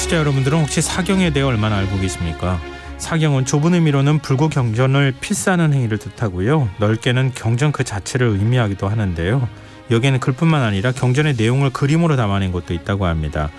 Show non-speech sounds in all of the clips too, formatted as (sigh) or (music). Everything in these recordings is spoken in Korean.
청취자 여러분들은 혹시 사경에 대해 얼마나 알고 계십니까? 사경은 좁은 의미로는 불교 경전을 필사하는 행위를 뜻하고요. 넓게는 경전 그 자체를 의미하기도 하는데요. 여기에는 글뿐만 아니라 경전의 내용을 그림으로 담아낸 것도 있다고 합니다.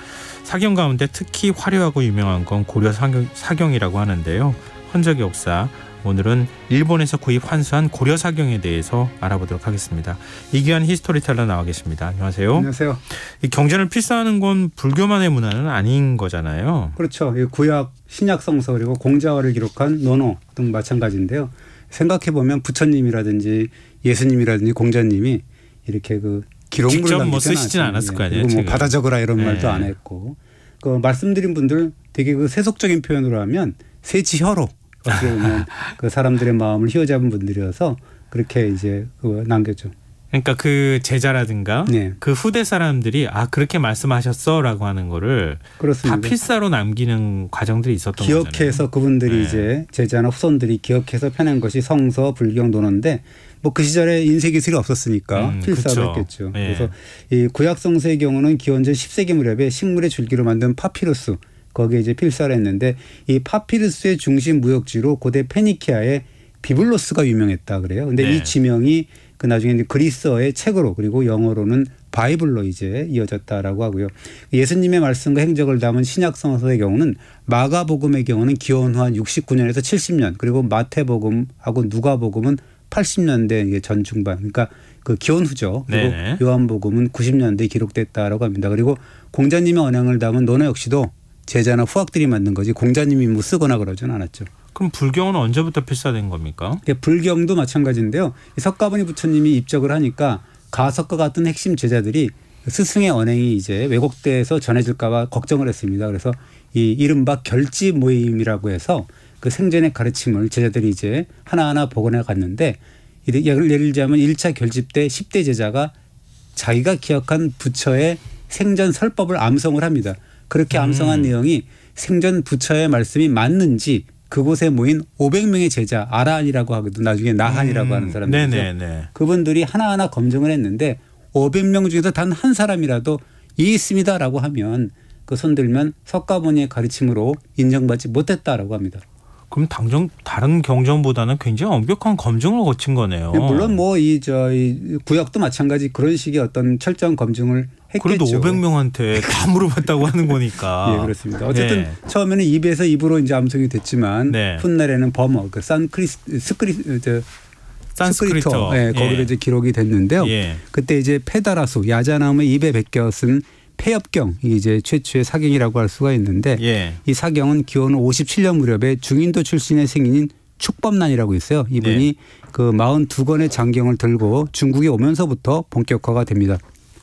사경 가운데 특히 화려하고 유명한 건 고려 사경, 사경이라고 하는데요. 흔적의 역사 오늘은 일본에서 구입 환수한 고려 사경에 대해서 알아보도록 하겠습니다. 이기환 history teller 나와 계십니다. 안녕하세요. 안녕하세요. 이 경전을 필사하는 건 불교만의 문화는 아닌 거잖아요. 그렇죠. 구약, 신약 성서 그리고 공자화를 기록한 논어 등 마찬가지인데요. 생각해 보면 부처님이라든지 예수님이라든지 공자님이 이렇게 그 기록물을 직접 뭐 쓰시진 않았을 거 아니에요. 뭐 받아 적으라 이런 네. 말도 안 했고 그 말씀드린 분들 되게 그 세속적인 표현으로 하면 세지혀로 어떻게 보면 (laughs) 그 사람들의 마음을 휘어잡은 분들이어서 그렇게 이제 그 남겼죠. 그러니까 그 제자라든가 네. 그 후대 사람들이 아 그렇게 말씀하셨어라고 하는 거를 그렇습니다. 다 필사로 남기는 과정들이 있었던 기억해서 거잖아요. 그분들이 네. 이제 제자나 후손들이 기억해서 펴낸 것이 성서 불경 논어인데 뭐 그 시절에 인쇄 기술이 없었으니까 음, 필사로 그쵸. 했겠죠. 예. 그래서 이 구약 성서의 경우는 기원전 10세기 무렵에 식물의 줄기로 만든 파피루스 거기에 이제 필사를 했는데 이 파피루스의 중심 무역지로 고대 페니키아의 비블로스가 유명했다 그래요. 근데 네. 이 지명이 그 나중에 그리스어의 책으로 그리고 영어로는 바이블로 이제 이어졌다라고 하고요. 예수님의 말씀과 행적을 담은 신약 성서의 경우는 마가복음의 경우는 기원 후한 69년에서 70년 그리고 마태복음하고 누가복음은 80년대 이게 전중반 그러니까 그 기원 후죠. 그리고 네네. 요한복음은 90년대에 기록됐다라고 합니다. 그리고 공자님의 언양을 담은 논어 역시도 제자나 후학들이 만든 거지 공자님이 뭐 쓰거나 그러진 않았죠. 그럼 불경은 언제부터 필사된 겁니까? 이게 불경도 마찬가지인데요. 이 석가모니 부처님이 입적을 하니까 가석과 같은 핵심 제자들이 스승의 언행이 이제 왜곡돼서 전해질까봐 걱정을 했습니다. 그래서 이 이른바 결지 모임이라고 해서 그 생전의 가르침을 제자들이 이제 하나하나 복원해 갔는데 예를 예를 들자면 1차 결집 때 10대 제자가 자기가 기억한 부처의 생전 설법을 암송을 합니다. 그렇게 암송한 음. 내용이 생전 부처의 말씀이 맞는지 그곳에 모인 500명의 제자 아라한이라고 하거든 나중에 나한이라고 하는 사람들이죠. 음. 네네네. 그분들이 하나하나 검증을 했는데 500명 중에서 단 한 사람이라도 이 있습니다라고 하면 그 손들면 석가모니의 가르침으로 인정받지 못했다라고 합니다. 그럼 당정 다른 경전보다는 굉장히 엄격한 검증을 거친 거네요. 물론 뭐 이 저이 구약도 마찬가지 그런 식의 어떤 철저한 검증을 했겠죠. 그래도 500명한테 다 (laughs) 물어봤다고 하는 거니까. 예, 그렇습니다. 어쨌든 예. 처음에는 입에서 입으로 이제 암송이 됐지만 네. 훗날에는 범어, 그 산크리스 스크리 저 산스크리트. 스크리트, 예, 거기로 예. 이제 기록이 됐는데요. 예. 그때 이제 패다라수 야자나무의 잎에 베껴 쓴 패엽경 이 이제 최초의 사경이라고 할 수가 있는데 예. 이 사경은 기원 57년 무렵에 중인도 출신의 승인인 축법란이라고 있어요. 이분이 네. 그 42권의 장경을 들고 중국에 오면서부터 본격화가 됩니다.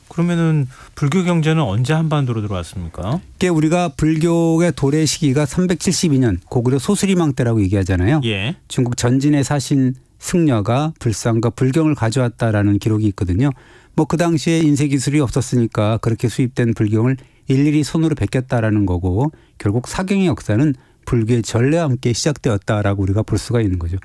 그러면은 불교 경제는 언제 한반도로 들어왔습니까? 이게 우리가 불교의 도래 시기가 372년 고구려 소수리망 때라고 얘기하잖아요. 예. 중국 전진에 사신 승려가 불상과 불경을 가져왔다라는 기록이 있거든요. 뭐 그 당시에 인쇄 기술이 없었으니까 그렇게 수입된 불경을 일일이 손으로 베꼈다라는 거고 결국 사경의 역사는 불교의 전례와 함께 시작되었다라고 우리가 볼 수가 있는 거죠.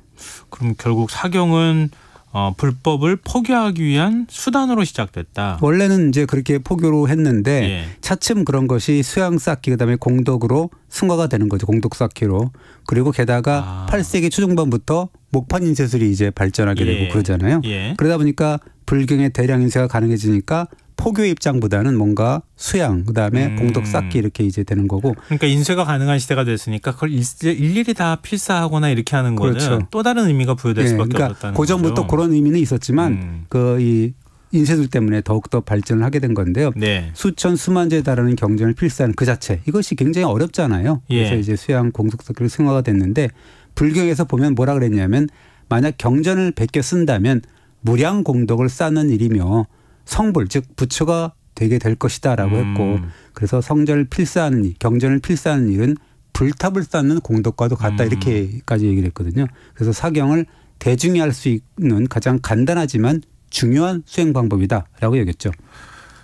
그럼 결국 사경은 어, 불법을 포기하기 위한 수단으로 시작됐다. 원래는 이제 그렇게 포교로 했는데 예. 차츰 그런 것이 수양 쌓기 그다음에 공덕으로 승화가 되는 거죠. 공덕 쌓기로. 그리고 게다가 아. 8세기 초중반부터 목판 인쇄술이 이제 발전하게 예. 되고 그러잖아요. 예. 그러다 보니까 불경의 대량 인쇄가 가능해지니까 포교 입장보다는 뭔가 수양 그다음에 음. 공덕 쌓기 이렇게 이제 되는 거고 그러니까 인쇄가 가능한 시대가 됐으니까 그걸 일- 일일이 다 필사하거나 이렇게 하는 거는 그렇죠. 또 다른 의미가 부여될 예, 수밖에 그러니까 없었다는 고전부터 거죠. 그런 의미는 있었지만 음. 그이 인쇄술 때문에 더욱더 발전을 하게 된 건데요. 네. 수천 수만 제에 달하는 경전을 필사하는 그 자체 이것이 굉장히 어렵잖아요. 그래서 예. 이제 수양 공속석기로 승화가 됐는데 불경에서 보면 뭐라 그랬냐면 만약 경전을 베껴 쓴다면 무량 공덕을 쌓는 일이며 성불 즉 부처가 되게 될 것이다라고 음. 했고 그래서 성전을 필사하는 일, 경전을 필사하는 일은 불탑을 쌓는 공덕과도 같다 음. 이렇게까지 얘기를 했거든요. 그래서 사경을 대중이 할 수 있는 가장 간단하지만 중요한 수행 방법이다라고 여겼죠.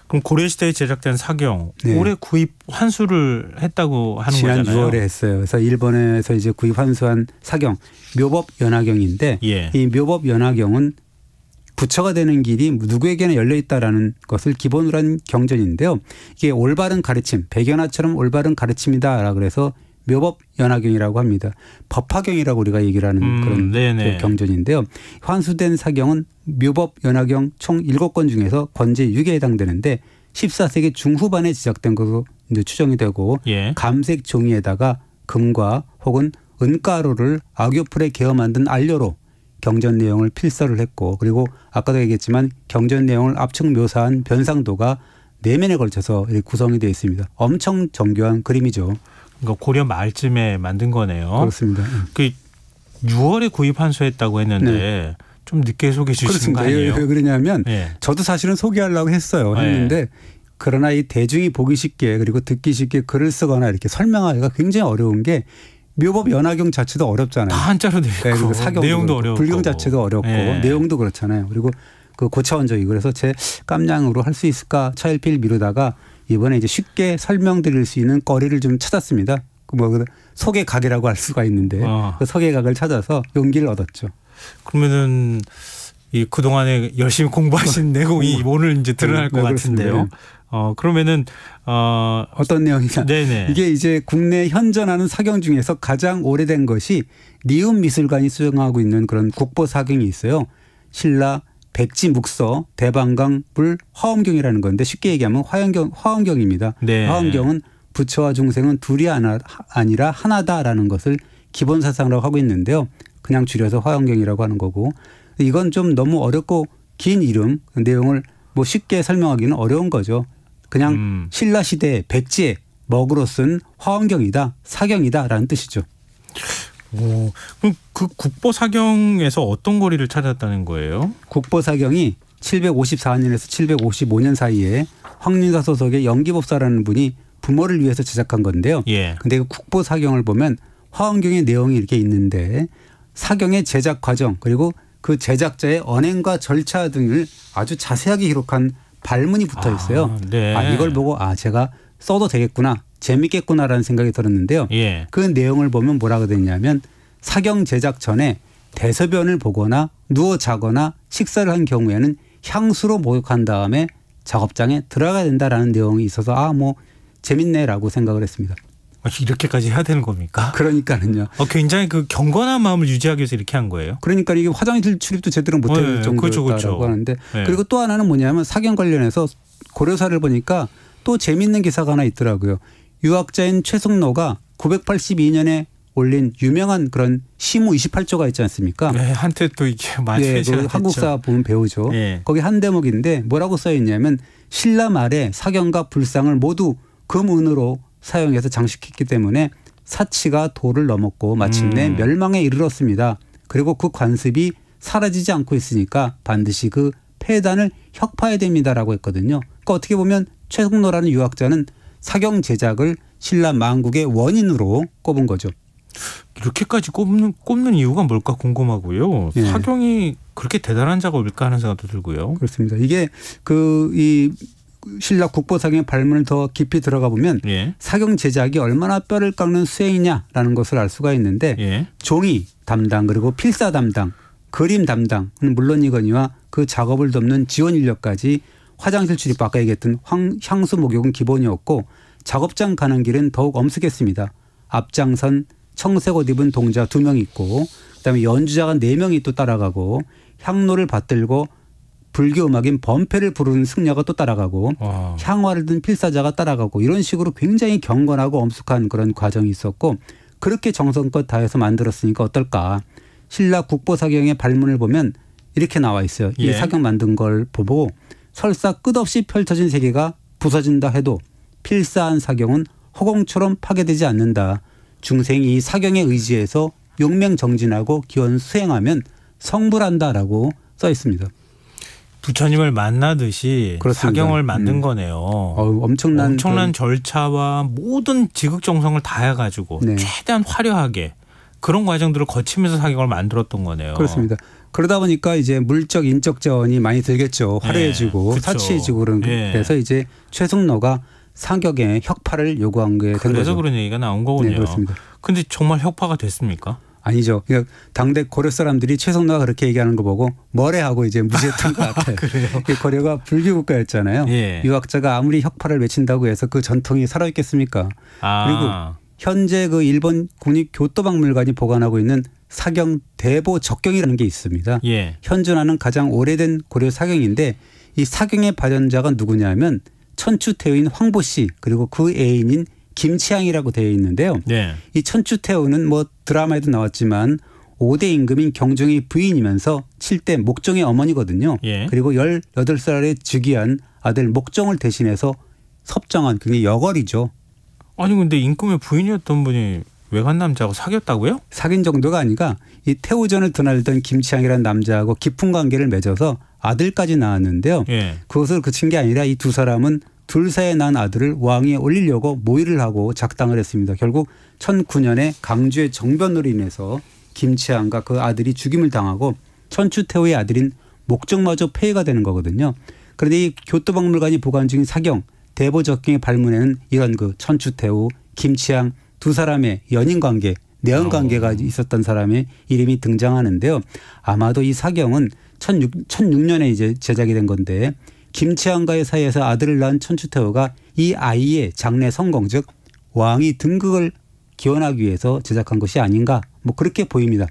그럼 고려 시대에 제작된 사경 네. 올해 구입 환수를 했다고 하는 지난 거잖아요. 6월에 했어요. 그래서 일본에서 이제 구입 환수한 사경 묘법 연화경인데 예. 이 묘법 연화경은 부처가 되는 길이 누구에게나 열려 있다라는 것을 기본으로 한 경전인데요. 이게 올바른 가르침, 백연화처럼 올바른 가르침이다라 그래서 묘법 연화경이라고 합니다. 법화경이라고 우리가 얘기를 하는 음, 그런 네네. 그 경전인데요. 환수된 사경은 묘법 연화경 총 7권 중에서 권제 6에 해당되는데 14세기 중후반에 제작된 것으로 이제 추정이 되고 예. 감색 종이에다가 금과 혹은 은가루를 악교풀에 개어 만든 안료로 경전 내용을 필사를 했고 그리고 아까도 얘기했지만 경전 내용을 압축 묘사한 변상도가 내면에 걸쳐서 이렇게 구성이 되어 있습니다. 엄청 정교한 그림이죠. 그러니까 고려 말쯤에 만든 거네요. 그렇습니다. 그 6월에 구입 환수했다고 했는데 좀 늦게 소개해 주신 거 네. 예, 왜, 아니에요? 왜 그러냐면 예. 저도 사실은 소개하려고 했어요. 네. 했는데 그러나 이 대중이 보기 쉽게 그리고 듣기 쉽게 글을 쓰거나 이렇게 설명하기가 굉장히 어려운 게 묘법 연화경 자체도 어렵잖아요. 다 한자로 되어 네, 있고 그리고 사경도 내용도 어렵고 불경 자체도 어렵고 예. 내용도 그렇잖아요. 그리고 그 고차원적이고 그래서 제 깜냥으로 할 수 있을까 차일피일 미루다가 이번에 이제 쉽게 설명드릴 수 있는 거리를 좀 찾았습니다. 그뭐 소개 각이라고 할 수가 있는데 어. 그 소개 각을 찾아서 용기를 얻었죠. 그러면은 이 그동안에 열심히 공부하신 (laughs) 내용이 오늘 이제 드러날 네, 것 그렇습니다. 어 그러면은 어 어떤 내용이냐? 네네 이게 이제 국내 현존하는 사경 중에서 가장 오래된 것이 니움 미술관이 수행하고 있는 그런 국보 사경이 있어요. 신라 백지 묵서 대방강 물 화엄경이라는 건데 쉽게 얘기하면 화엄경 화엄경입니다. 네. 화엄경은 부처와 중생은 둘이 하나, 아니라 하나다라는 것을 기본 사상으로 하고 있는데요. 그냥 줄여서 화엄경이라고 하는 거고 이건 좀 너무 어렵고 긴 이름 그 내용을 뭐 쉽게 설명하기는 어려운 거죠. 그냥 음. 신라 시대 백지에 먹으로 쓴 화엄경이다 사경이다라는 뜻이죠. 오, 그럼 그 국보 사경에서 어떤 거리를 찾았다는 거예요? 국보사경이 754년에서 755년 사이에 황민사 소속의 연기법사라는 분이 부모를 위해서 제작한 건데요. 예. 근데 그 국보사경을 보면 화엄경의 내용이 이렇게 있는데 사경의 제작 과정 그리고 그 제작자의 언행과 절차 등을 아주 자세하게 기록한 발문이 붙어 있어요. 아, 네. 아, 이걸 보고 아 제가 써도 되겠구나 재밌겠구나라는 생각이 들었는데요. 예. 그 내용을 보면 뭐라고 되냐면 사경 제작 전에 대소변을 보거나 누워 자거나 식사를 한 경우에는 향수로 목욕한 다음에 작업장에 들어가야 된다라는 내용이 있어서 아 뭐 재밌네라고 생각을 했습니다. 아, 이렇게까지 해야 되는 겁니까? 그러니까는요. 어, 굉장히 그 경건한 마음을 유지하기 위해서 이렇게 한 거예요. 그러니까 이게 화장실 출입도 제대로 네, 못할 그렇죠, 그렇죠. 하는데 네. 그리고 또 하나는 뭐냐면 사경 관련해서 고려사를 보니까 또 재밌는 기사가 하나 있더라고요. 유학자인 최승로가 982년에 올린 유명한 그런 시무 28조가 있지 않습니까? 네, 한때 또 이게 (laughs) 많이 예, 회자가 그. 한국사 보면 배우죠. 예. 거기 한 대목인데 뭐라고 써 있냐면 신라 말에 사경과 불상을 모두 금은으로 사용해서 장식했기 때문에 사치가 도를 넘었고 마침내 음. 멸망에 이르렀습니다. 그리고 그 관습이 사라지지 않고 있으니까 반드시 그 폐단을 혁파해야 됩니다라고 했거든요. 그러니까 어떻게 보면 최승로라는 유학자는 사경 제작을 신라 망국의 원인으로 꼽은 거죠. 이렇게까지 꼽는 꼽는 이유가 뭘까 궁금하고요. 예. 사경이 그렇게 대단한 작업일까 하는 생각도 들고요. 그렇습니다. 이게 그 이 신라 국보사경의 발문을 더 깊이 들어가 보면 예. 사경 제작이 얼마나 뼈를 깎는 수행이냐라는 것을 알 수가 있는데 예. 종이 담당 그리고 필사 담당 그림 담당은 물론이거니와 그 작업을 돕는 지원 인력까지 화장실 출입 아까 얘기했던 황, 향수 목욕은 기본이었고 작업장 가는 길은 더욱 엄숙했습니다. 앞장선 청색 옷 입은 동자 두 명 있고 그다음에 연주자가 네 명이 또 따라가고 향로를 받들고 불교 음악인 범패를 부르는 승려가 또 따라가고 와. 향화를 든 필사자가 따라가고 이런 식으로 굉장히 경건하고 엄숙한 그런 과정이 있었고 그렇게 정성껏 다해서 만들었으니까 어떨까. 신라 국보사경의 발문을 보면 이렇게 나와 있어요. 이 예. 사경 만든 걸 보고 설사 끝없이 펼쳐진 세계가 부서진다 해도 필사한 사경은 허공처럼 파괴되지 않는다. 중생이 이 사경에 의지해서 용맹정진하고 기원 수행하면 성불한다라고 써 있습니다. 부처님을 만나듯이 그렇습니다. 사경을 만든 음. 거네요. 어우, 엄청난 엄청난 절차와 모든 지극정성을 다해가지고 네. 최대한 화려하게 그런 과정들을 거치면서 사경을 만들었던 거네요. 그렇습니다. 그러다 보니까 이제 물적 인적 자원이 많이 들겠죠. 화려해지고 예, 그쵸. 사치해지고 그런 예. 그래서 이제 최승로가 사격의 혁파를 요구한 게된 그래서 거죠. 그런 얘기가 나온 거군요. 네, 그렇습니다. 근데 정말 혁파가 됐습니까? 아니죠. 그러니까 당대 고려 사람들이 최성로가 그렇게 얘기하는 거 보고 뭐래 하고 이제 무시했던 것 (laughs) 같아요. 그래요? 고려가 불교 국가였잖아요. 예. 유학자가 아무리 혁파를 외친다고 해서 그 전통이 살아 있겠습니까? 아. 현재 그 일본 국립교토박물관이 보관하고 있는 사경 대보 적경이라는 게 있습니다. 예. 현존하는 가장 오래된 고려 사경인데 이 사경의 발현자가 누구냐면 천추태후인 황보 씨 그리고 그 애인인 김치향이라고 되어 있는데요. 네. 이 천추태후는 뭐 드라마에도 나왔지만 5대 임금인 경종의 부인이면서 7대 목종의 어머니거든요. 예. 그리고 18살에 즉위한 아들 목종을 대신해서 섭정한 그게 여걸이죠. 아니 근데 임금의 부인이었던 분이 외간 남자하고 사귀었다고요? 사귄 정도가 아니라 이 태우전을 드날던 김치향이라는 남자하고 깊은 관계를 맺어서 아들까지 낳았는데요. 예. 그것을 그친 게 아니라 이 두 사람은 둘 사이에 난 아들을 왕위에 올리려고 모의를 하고 작당을 했습니다. 결국 1009년에 강주의 정변으로 인해서 김치향과 그 아들이 죽임을 당하고 천추태후의 아들인 목적마저 폐해가 되는 거거든요. 그런데 이 교토박물관이 보관 중인 사경 대보적경의 발문에는 이런 그 천추태후, 김치향 두 사람의 연인 관계, 내연 관계가 있었던 사람의 이름이 등장하는데요. 아마도 이 사경은 1006, 1006년에 이제 제작이 된 건데 김치향과의 사이에서 아들을 낳은 천추태후가 이 아이의 장래 성공 즉 왕이 등극을 기원하기 위해서 제작한 것이 아닌가 뭐 그렇게 보입니다.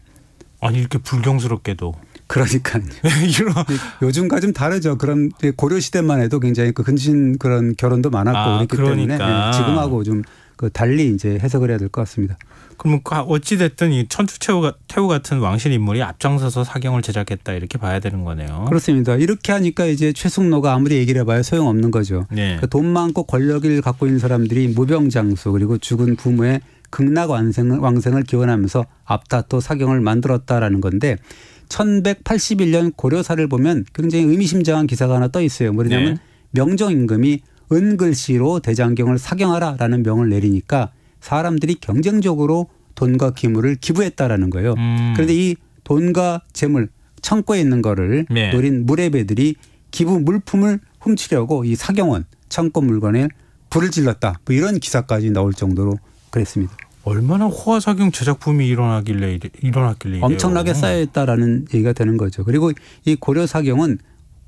아니 이렇게 불경스럽게도 그러니까요. (laughs) 이런 요즘과 좀 다르죠. 그런 고려 시대만 해도 굉장히 그 근신 그런 결혼도 많았고 아, 그랬기 그러니까. 때문에 예, 지금하고 좀 그 달리 이제 해석을 해야 될 것 같습니다. 그러면 어찌 됐든 이 천추태후 태후 같은 왕실 인물이 앞장서서 사경을 제작했다 이렇게 봐야 되는 거네요. 그렇습니다. 이렇게 하니까 이제 최승로가 아무리 얘기를 해봐야 소용없는 거죠. 네. 그돈 많고 권력을 갖고 있는 사람들이 무병장수 그리고 죽은 부모의 극락 왕생을, 왕생을 기원하면서 앞다퉈 사경을 만들었다라는 건데 1181년 고려사를 보면 굉장히 의미심장한 기사가 하나 떠 있어요. 뭐냐면 네. 명정 임금이 은글씨로 대장경을 사경하라라는 명을 내리니까 사람들이 경쟁적으로 돈과 기물을 기부했다라는 거예요. 음. 그런데 이 돈과 재물 창고에 있는 거를 네. 노린 무례배들이 기부 물품을 훔치려고 이 사경원 창고 물건에 불을 질렀다. 뭐 이런 기사까지 나올 정도로 그랬습니다. 얼마나 호화사경 제작품이 일어나길래 일어났길래 이래요? 엄청나게 쌓여있다라는 얘기가 되는 거죠. 그리고 이 고려 사경은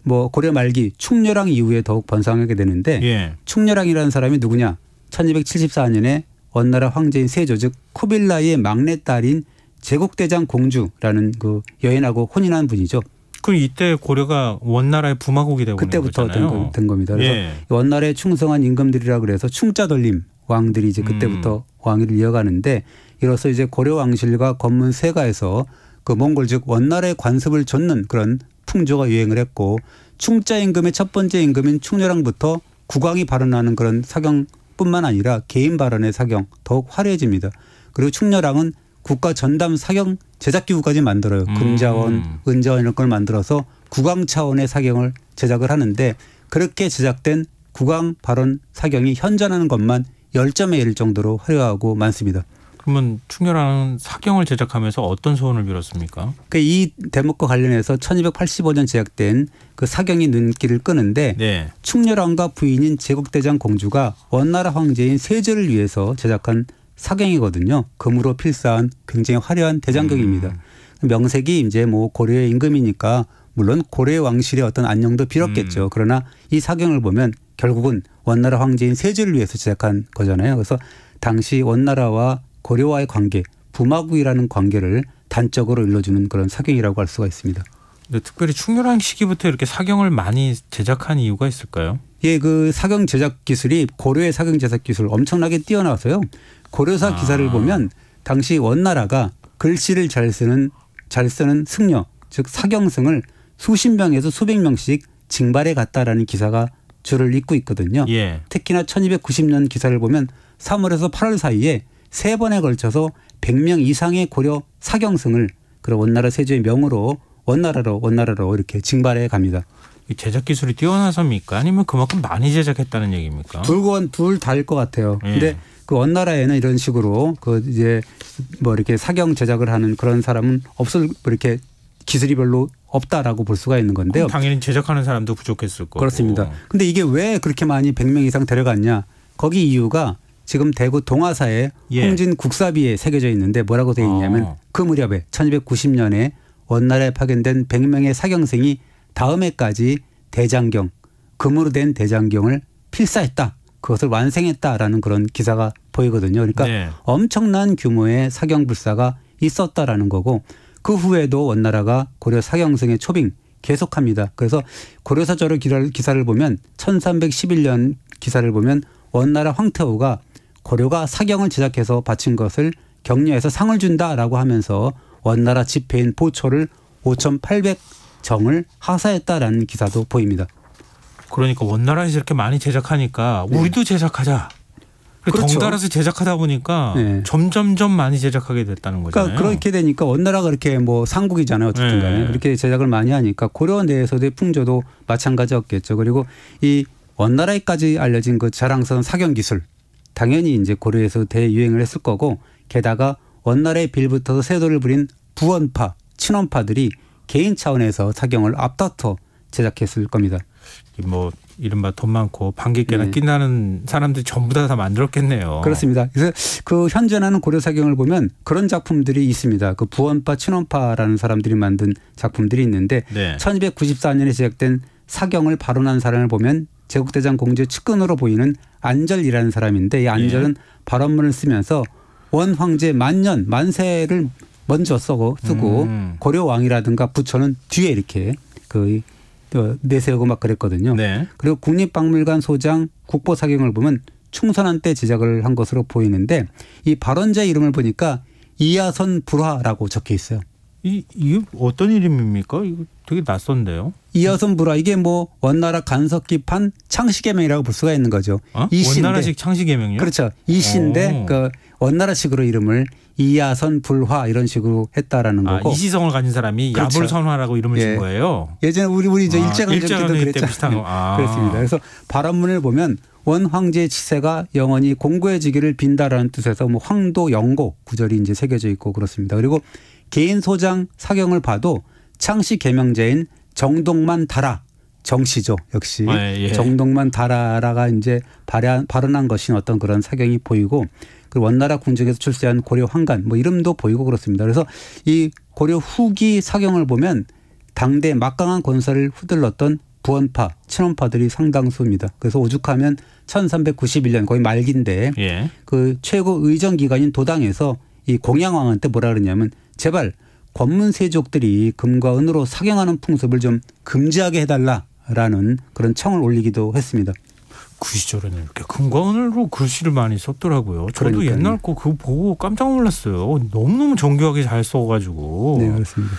뭐 고려 말기 충렬왕 이후에 더욱 번성하게 되는데 예. 충렬왕이라는 사람이 누구냐? 1274년에 원나라 황제인 세조 즉 쿠빌라이의 막내 딸인 제국대장 공주라는 그 여인하고 혼인한 분이죠. 그럼 이때 고려가 원나라의 부마국이 되고 그때부터 된, 된 겁니다. 그래서 예. 원나라에 충성한 임금들이라 그래서 충자 돌림 왕들이 이제 그때부터 음. 왕위를 이어가는데 이로써 이제 고려 왕실과 권문 세가에서 그 몽골 즉 원나라의 관습을 좇는 그런 풍조가 유행을 했고 충자 임금의 첫 번째 임금인 충렬왕부터 국왕이 발언하는 그런 사경뿐만 아니라 개인 발언의 사경 더욱 화려해집니다. 그리고 충렬왕은 국가 전담 사경 제작 기구까지 만들어요. 음. 금자원, 은자원 이런 걸 만들어서 국왕 차원의 사경을 제작을 하는데 그렇게 제작된 국왕 발언 사경이 현존하는 것만 10점에 이를 정도로 화려하고 많습니다. 그러면 충렬왕은 사경을 제작하면서 어떤 소원을 빌었습니까? 그이 대목과 관련해서 1285년 제작된 그 사경이 눈길을 끄는데 네. 충렬왕과 부인인 제국대장 공주가 원나라 황제인 세조를 위해서 제작한 사경이거든요. 금으로 필사한 굉장히 화려한 대장경입니다. 음. 명색이 이제 뭐 고려의 임금이니까 물론 고려의 왕실의 어떤 안녕도 빌었겠죠. 음. 그러나 이 사경을 보면 결국은 원나라 황제인 세조를 위해서 제작한 거잖아요. 그래서 당시 원나라와 고려와의 관계, 부마국이라는 관계를 단적으로 일러주는 그런 사경이라고 할 수가 있습니다. 근데 특별히 충렬왕 시기부터 이렇게 사경을 많이 제작한 이유가 있을까요? 예, 그 사경 제작 기술이 고려의 사경 제작 기술 엄청나게 뛰어나서요. 고려사 아. 기사를 보면 당시 원나라가 글씨를 잘 쓰는 잘 쓰는 승려 즉 사경승을 수십 명에서 수백 명씩 징발해 갔다라는 기사가 줄을 잇고 있거든요. 예. 특히나 1290년 기사를 보면 3월에서 8월 사이에 세 번에 걸쳐서 100명 이상의 고려 사경승을 그런 원나라 세조의 명으로 원나라로 원나라로 이렇게 징발해 갑니다. 이 제작 기술이 뛰어나서입니까? 아니면 그만큼 많이 제작했다는 얘기입니까? 둘건 둘 다일 것 같아요. 예. 근데 그 원나라에는 이런 식으로 그 이제 뭐 이렇게 사경 제작을 하는 그런 사람은 없을 뭐 이렇게 기술이 별로 없다라고 볼 수가 있는 건데요. 당연히 제작하는 사람도 부족했을 거고. 그렇습니다. 근데 이게 왜 그렇게 많이 100명 이상 데려갔냐? 거기 이유가 지금 대구 동화사에 예. 홍진 국사비에 새겨져 있는데 뭐라고 되어 있냐면 어. 그 무렵에 1290년에 원나라에 파견된 100명의 사경생이 다음 해까지 대장경 금으로 된 대장경을 필사했다. 그것을 완성했다라는 그런 기사가 보이거든요. 그러니까 네. 엄청난 규모의 사경 불사가 있었다라는 거고 그 후에도 원나라가 고려 사경성의 초빙 계속합니다. 그래서 고려사절의 기사를, 보면 1311년 기사를 보면 원나라 황태후가 고려가 사경을 제작해서 바친 것을 격려해서 상을 준다라고 하면서 원나라 지폐인 보초를 5,800정을 하사했다라는 기사도 보입니다. 그러니까 원나라에서 이렇게 많이 제작하니까 우리도 제작하자. 네. 그렇죠. 덩달아서 제작하다 보니까 네. 점점점 많이 제작하게 됐다는 거잖아요. 그러니까 그렇게 되니까 원나라가 그렇게 뭐 상국이잖아요. 어쨌든 간에 네. 그렇게 제작을 많이 하니까 고려 내에서도의 풍조도 마찬가지였겠죠. 그리고 이 원나라에까지 알려진 그 자랑스러운 사경 기술 당연히 이제 고려에서 대유행을 했을 거고 게다가 원나라에 빌붙어서 세도를 부린 부원파, 친원파들이 개인 차원에서 사경을 앞다퉈 제작했을 겁니다. 뭐 이른바 돈 많고 방귀깨나 네. 낀다는 사람들이 전부 다 다 만들었겠네요. 그렇습니다. 그래서 그 현존하는 고려 사경을 보면 그런 작품들이 있습니다. 그 부원파, 친원파라는 사람들이 만든 작품들이 있는데 네. 1294년에 제작된 사경을 발언한 사람을 보면 제국대장 공주의 측근으로 보이는 안절이라는 사람인데 이 안절은 예. 발언문을 쓰면서 원 황제 만년 만세를 먼저 쓰고 쓰고 음. 고려 왕이라든가 부처는 뒤에 이렇게 그 어, 내세우고 막 그랬거든요. 네. 그리고 국립박물관 소장 국보 사경을 보면 충선한 때 제작을 한 것으로 보이는데 이 발언자 이름을 보니까 이하선 불화라고 적혀 있어요. 이 이게 어떤 이름입니까? 이거 되게 낯선데요. 이하선 불화 이게 뭐 원나라 간섭기판 창시개명이라고 볼 수가 있는 거죠. 어? 이 원나라식 창시개명이요? 그렇죠. 이 시인데 오. 그 원나라식으로 이름을 이하선 불화 이런 식으로 했다라는 아, 거고 이시성을 가진 사람이 그렇죠. 야불선화라고 이름을 예. 준 거예요. 예전에 우리 우리 저 아, 일제강점기 때도 일제강점기 때 그랬잖아요. (laughs) 아. 그렇습니다. 그래서 발언문을 보면 원 황제의 치세가 영원히 공고해지기를 빈다라는 뜻에서 뭐 황도 영고 구절이 이제 새겨져 있고 그렇습니다. 그리고 개인 소장 사경을 봐도 창씨 개명제인 정동만 다라 정씨죠 역시 아, 예. 정동만 다라라가 이제 발현, 발언한 것이 어떤 그런 사경이 보이고 그 원나라 궁정에서 출세한 고려 황간 뭐 이름도 보이고 그렇습니다. 그래서 이 고려 후기 사경을 보면 당대 막강한 권세를 휘둘렀던 부원파, 친원파들이 상당수입니다. 그래서 오죽하면 1391년 거의 말기인데 예. 그 최고 의정 기관인 도당에서 이 공양왕한테 뭐라 그러냐면 제발 권문 세족들이 금과 은으로 사경하는 풍습을 좀 금지하게 해달라라는 그런 청을 올리기도 했습니다. 그 시절에는 이렇게 금관으로 글씨를 많이 썼더라고요. 저도 그러니까요. 옛날 거 그거 보고 깜짝 놀랐어요. 너무너무 정교하게 잘 써가지고. 네 그렇습니다.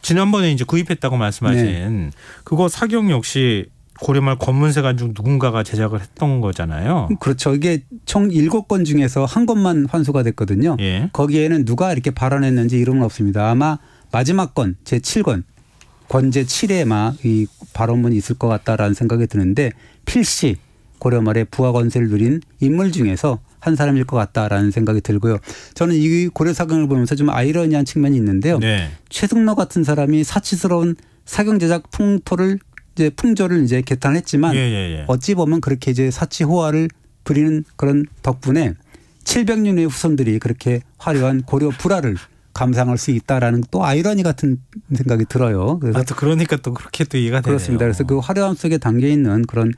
지난번에 이제 구입했다고 말씀하신 네. 그거 사경 역시 고려말 권문세 관 중 누군가가 제작을 했던 거잖아요. 그렇죠. 이게 총 일곱 건 중에서 한 건만 환수가 됐거든요. 예. 거기에는 누가 이렇게 발언했는지 이름은 없습니다. 아마 마지막 건제 7권 권제 7회마 이 발언문이 있을 것 같다라는 생각이 드는데 필시 고려 말에 부하 권세를 누린 인물 중에서 한 사람일 것 같다라는 생각이 들고요. 저는 이 고려 사경을 보면서 좀 아이러니한 측면이 있는데요. 네. 최승로 같은 사람이 사치스러운 사경 제작 풍토를 이제 풍조를 이제 개탄했지만 예, 예, 예. 어찌 보면 그렇게 이제 사치 호화를 부리는 그런 덕분에 700년의 후손들이 그렇게 화려한 고려 불화를 감상할 수 있다라는 또 아이러니 같은 생각이 들어요. 그래서 아, 또 그러니까 또 그렇게 또 이해가 되네요. 그렇습니다. 그래서 그 화려함 속에 담겨 있는 그런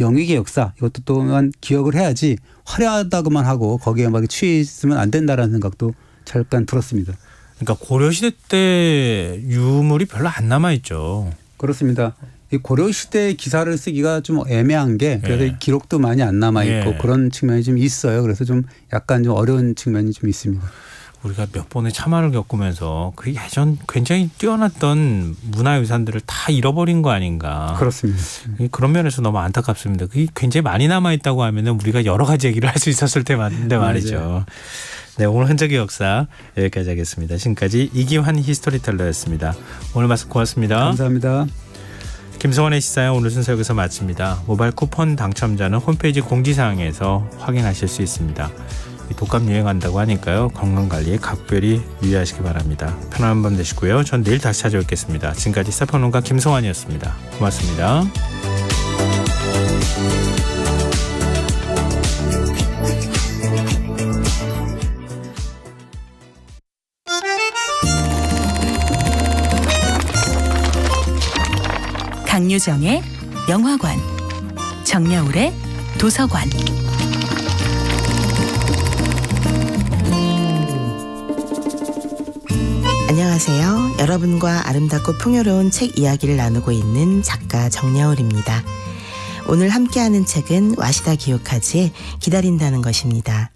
영익의 역사 이것도 또한 기억을 해야지 화려하다고만 하고 거기에 막 취해 있으면 안 된다라는 생각도 잠깐 들었습니다. 그러니까 고려 시대 때 유물이 별로 안 남아 있죠. 그렇습니다. 이 고려 시대 기사를 쓰기가 좀 애매한 게 그래서 예. 기록도 많이 안 남아 있고 예. 그런 측면이 좀 있어요. 그래서 좀 약간 좀 어려운 측면이 좀 있습니다. 우리가 몇 번의 참화를 겪으면서 그 예전 굉장히 뛰어났던 문화유산들을 다 잃어버린 거 아닌가. 그렇습니다. 그런 면에서 너무 안타깝습니다. 그게 굉장히 많이 남아 있다고 하면 은 우리가 여러 가지 얘기를 할 수 있었을 텐데 말이죠. 네, 오늘 흔적의 역사 여기까지 하겠습니다. 지금까지 이기환 히스토리텔러였습니다. 오늘 말씀 고맙습니다. 감사합니다. 김성원의 시사회 오늘 순서 여기서 마칩니다. 모바일 쿠폰 당첨자는 홈페이지 공지사항에서 확인하실 수 있습니다. 이 독감 유행한다고 하니까요. 건강관리에 각별히 유의하시기 바랍니다. 편안한 밤 되시고요. 전 내일 다시 찾아뵙겠습니다. 지금까지 사평론가 김성환이었습니다. 고맙습니다. 김유정의 영화관, 정여울의 도서관. 안녕하세요. 여러분과 아름답고 풍요로운 책 이야기를 나누고 있는 작가 정여울입니다. 오늘 함께하는 책은 와시다 기요카즈의 기다린다는 것입니다.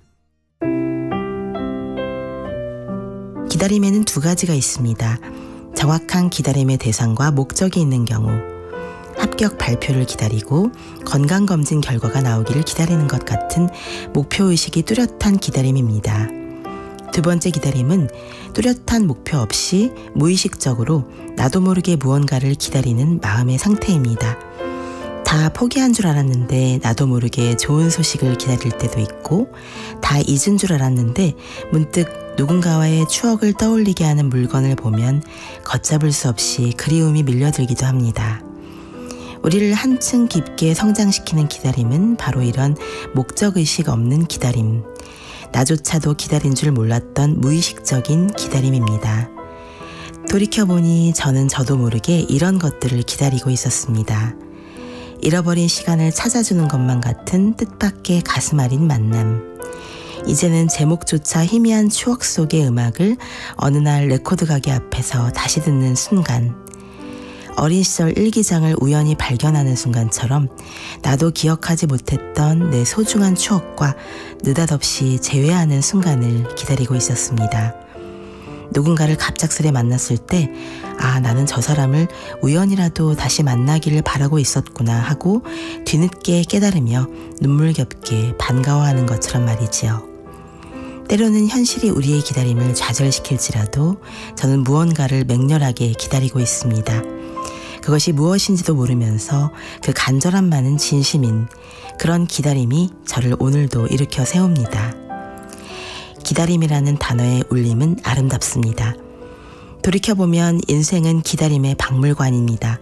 기다림에는 두 가지가 있습니다. 정확한 기다림의 대상과 목적이 있는 경우, 합격 발표를 기다리고 건강검진 결과가 나오기를 기다리는 것 같은 목표의식이 뚜렷한 기다림입니다. 두 번째 기다림은 뚜렷한 목표 없이 무의식적으로 나도 모르게 무언가를 기다리는 마음의 상태입니다. 다 포기한 줄 알았는데 나도 모르게 좋은 소식을 기다릴 때도 있고 다 잊은 줄 알았는데 문득 누군가와의 추억을 떠올리게 하는 물건을 보면 걷잡을 수 없이 그리움이 밀려들기도 합니다. 우리를 한층 깊게 성장시키는 기다림은 바로 이런 목적의식 없는 기다림. 나조차도 기다린 줄 몰랐던 무의식적인 기다림입니다. 돌이켜보니 저는 저도 모르게 이런 것들을 기다리고 있었습니다. 잃어버린 시간을 찾아주는 것만 같은 뜻밖의 가슴 아린 만남. 이제는 제목조차 희미한 추억 속의 음악을 어느 날 레코드 가게 앞에서 다시 듣는 순간. 어린 시절 일기장을 우연히 발견하는 순간처럼 나도 기억하지 못했던 내 소중한 추억과 느닷없이 재회하는 순간을 기다리고 있었습니다. 누군가를 갑작스레 만났을 때, 아, 나는 저 사람을 우연이라도 다시 만나기를 바라고 있었구나 하고 뒤늦게 깨달으며 눈물겹게 반가워하는 것처럼 말이지요. 때로는 현실이 우리의 기다림을 좌절시킬지라도 저는 무언가를 맹렬하게 기다리고 있습니다. 그것이 무엇인지도 모르면서 그 간절함만은 진심인 그런 기다림이 저를 오늘도 일으켜 세웁니다. 기다림이라는 단어의 울림은 아름답습니다. 돌이켜보면 인생은 기다림의 박물관입니다.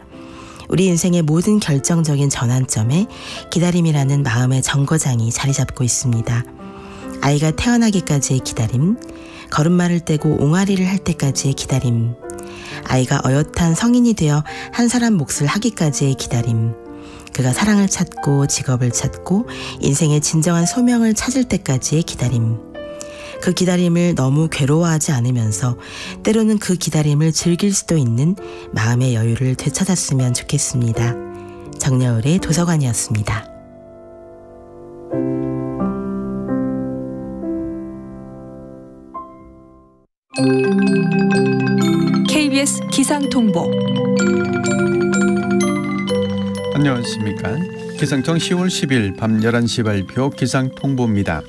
우리 인생의 모든 결정적인 전환점에 기다림이라는 마음의 정거장이 자리 잡고 있습니다. 아이가 태어나기까지의 기다림, 걸음마를 떼고 옹알이를 할 때까지의 기다림, 아이가 어엿한 성인이 되어 한 사람 몫을 하기까지의 기다림. 그가 사랑을 찾고 직업을 찾고 인생의 진정한 소명을 찾을 때까지의 기다림. 그 기다림을 너무 괴로워하지 않으면서 때로는 그 기다림을 즐길 수도 있는 마음의 여유를 되찾았으면 좋겠습니다. 정여울의 도서관이었습니다. 기상통보 안녕하십니까. 기상청 10월 10일 밤 11시 발표 기상통보입니다.